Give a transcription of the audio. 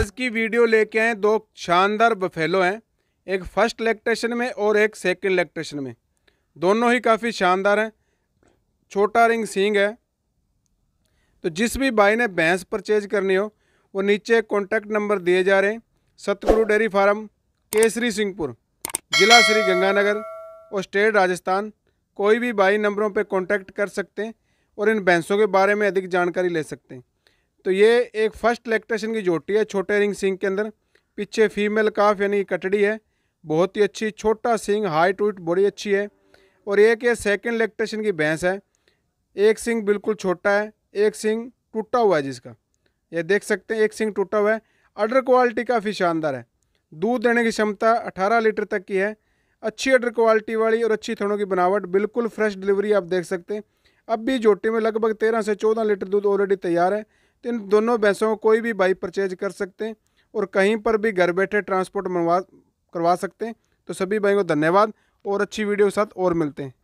आज की वीडियो लेके आए दो शानदार बफेलो हैं, एक फ़र्स्ट इलेक्ट्रेशन में और एक सेकंड इलेक्ट्रेशन में। दोनों ही काफ़ी शानदार हैं, छोटा रिंग सींग है। तो जिस भी भाई ने भैंस परचेज करनी हो, वो नीचे कॉन्टैक्ट नंबर दिए जा रहे हैं, सतगुरु डेयरी फार्म, केसरी सिंहपुर, जिला श्री गंगानगर, और स्टेट राजस्थान। कोई भी भाई नंबरों पे कांटेक्ट कर सकते हैं और इन भैंसों के बारे में अधिक जानकारी ले सकते हैं। तो ये एक फ़र्स्ट इलेक्ट्रेशन की जोटी है, छोटे रिंग सिंग के अंदर। पीछे फीमेल काफ यानी कटड़ी है। बहुत ही अच्छी, छोटा सिंग, हाइट उइट बड़ी अच्छी है। और एक ये सेकेंड इलेक्ट्रेशन की भैंस है। एक सिंग बिल्कुल छोटा है, एक सिंग टूटा हुआ है जिसका। ये देख सकते हैं, एक सिंग टूटा हुआ है। अडर क्वालिटी काफ़ी शानदार है। दूध देने की क्षमता 18 लीटर तक की है। अच्छी अडर क्वालिटी वाली और अच्छी थनों की बनावट, बिल्कुल फ्रेश डिलीवरी आप देख सकते हैं। अब भी जोटी में लगभग तेरह से चौदह लीटर दूध ऑलरेडी तैयार है। तो इन दोनों भैंसों को कोई भी बाइक परचेज कर सकते हैं और कहीं पर भी घर बैठे ट्रांसपोर्ट मनवा, करवा सकते हैं। तो सभी भाई को धन्यवाद और अच्छी वीडियो के साथ और मिलते हैं।